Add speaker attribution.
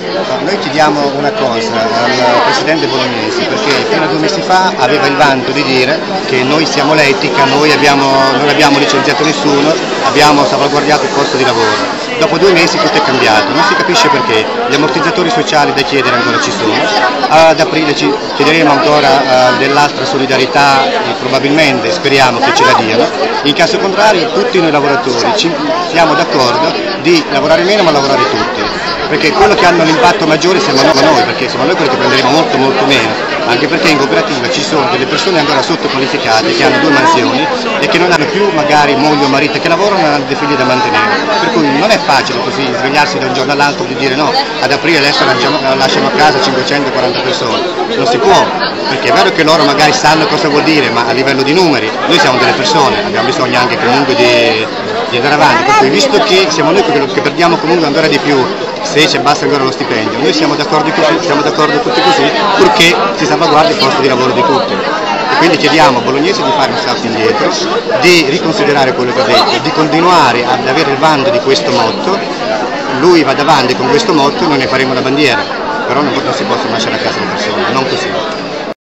Speaker 1: Noi chiediamo una cosa al Presidente Bolognesi perché fino a due mesi fa aveva il vanto di dire che noi siamo l'etica, noi abbiamo, non abbiamo licenziato nessuno, abbiamo salvaguardiato il posto di lavoro. Dopo due mesi tutto è cambiato, non si capisce perché, gli ammortizzatori sociali da chiedere ancora ci sono, ad aprile ci chiederemo ancora uh, dell'altra solidarietà e probabilmente speriamo che ce la diano, in caso contrario tutti noi lavoratori siamo d'accordo di lavorare meno ma lavorare tutti, perché quello che hanno l'impatto maggiore siamo noi, perché siamo noi quelli che prenderemo molto molto meno, anche perché in cooperativa ci sono delle persone ancora sottoqualificate che hanno due mansioni e che non hanno più magari moglie o marito che lavorano e hanno dei figli da mantenere, per cui non è facile così svegliarsi da un giorno all'altro e dire no, ad aprile adesso lasciamo, a casa 540 persone, non si può, perché è vero che loro magari sanno cosa vuol dire, ma a livello di numeri, noi siamo delle persone, abbiamo bisogno anche comunque di, di andare avanti, per cui visto che siamo noi che perdiamo comunque ancora di più se ci basta ancora lo stipendio. Noi siamo d'accordo, siamo d'accordo tutti così, purché si salvaguardi il posto di lavoro di tutti. E quindi chiediamo a Bolognese di fare un salto indietro, di riconsiderare quello che ha detto, di continuare ad avere il bando di questo motto, lui va davanti con questo motto e noi ne faremo la bandiera, però non si possono lasciare a casa le persone, non così.